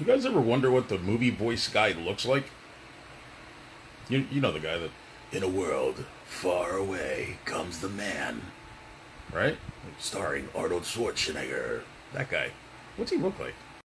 You guys ever wonder what the movie voice guy looks like? You you know the guy that In a world far away comes the man, right? starring Arnold Schwarzenegger. That guy. What's he look like?